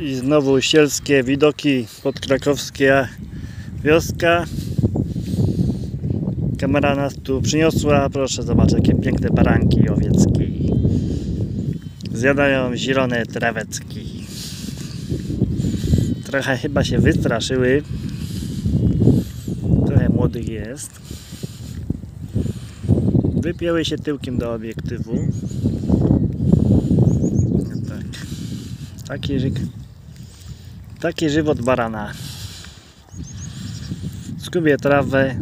I znowu sielskie widoki podkrakowskia wioska. Kamera nas tu przyniosła. Proszę zobaczyć, jakie piękne baranki owiecki. Zjadają zielone trawecki. Trochę chyba się wystraszyły. Trochę młodych jest. Wypięły się tyłkiem do obiektywu. No tak. Taki, ży... Taki żywot barana. Skubie trawę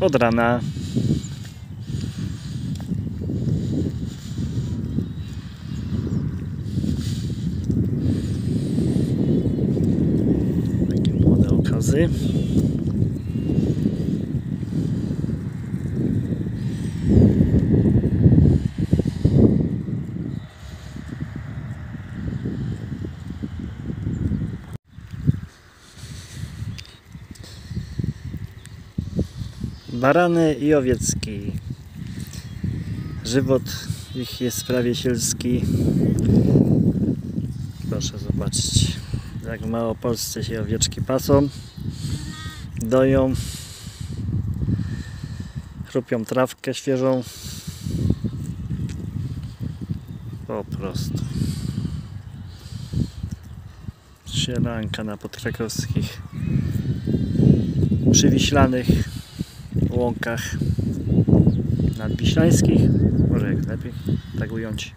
od rana. Takie młode okazy. Barany i owiecki. Żywot ich jest prawie sielski. Proszę zobaczyć, jak w Małopolsce się owieczki pasą, doją, chrupią trawkę świeżą. Po prostu. Sielanka na podkrakowskich przywiślanych łąkach nadwiślańskich, może jak lepiej tak ująć.